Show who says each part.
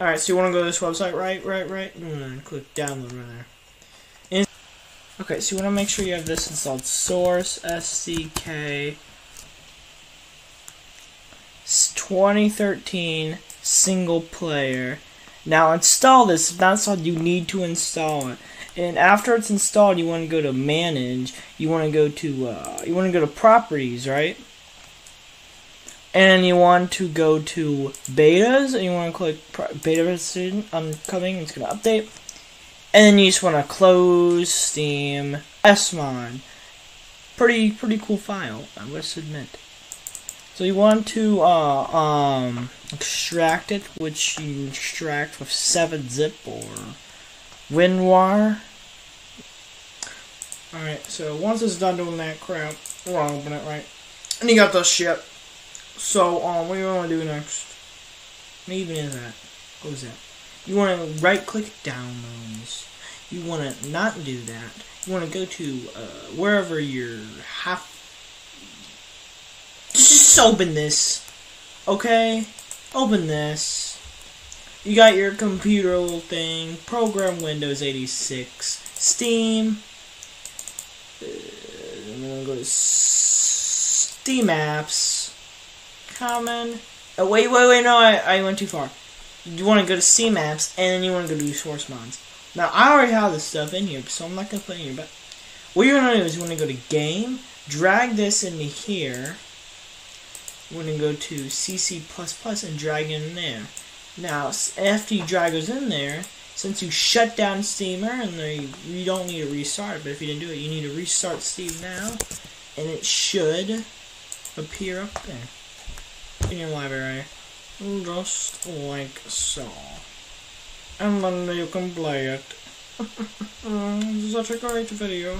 Speaker 1: Alright, so you want to go to this website, right, right, right? Mm, click download right there. Okay, so you want to make sure you have this installed. Source SDK 2013 single player. Now install this. If that's all you need to install it. And after it's installed, you want to go to manage. You want to go to uh, you want to go to properties, right? And you want to go to betas, and you want to click beta student coming. It's going to update, and then you just want to close Steam SMod. Pretty pretty cool file, I must admit. So you want to uh, um, extract it, which you extract with 7-zip or WinRAR. Alright, so once it's done doing that crap, we're gonna open it, right? And you got the shit. So, um, what do you want to do next? What even that? What is that? You want to right-click downloads. You want to not do that. You want to go to uh, wherever you're half just open this. Okay? Open this. You got your computer little thing. Program Windows 86. Steam. Uh, I'm gonna go to Steam Apps. Common. Oh, wait, wait, wait, no, I, I went too far. You want to go to C maps, and then you want to go to Source Mods. Now, I already have this stuff in here, so I'm not going to put it in here, but what you're going to do is you want to go to Game, drag this into here, we're going to go to CC++ and drag it in there. Now, after you drag those in there, since you shut down Steamer and you don't need to restart but if you didn't do it, you need to restart Steam now, and it should appear up there in your library, just like so. And then you can play it. Mm, such a great video.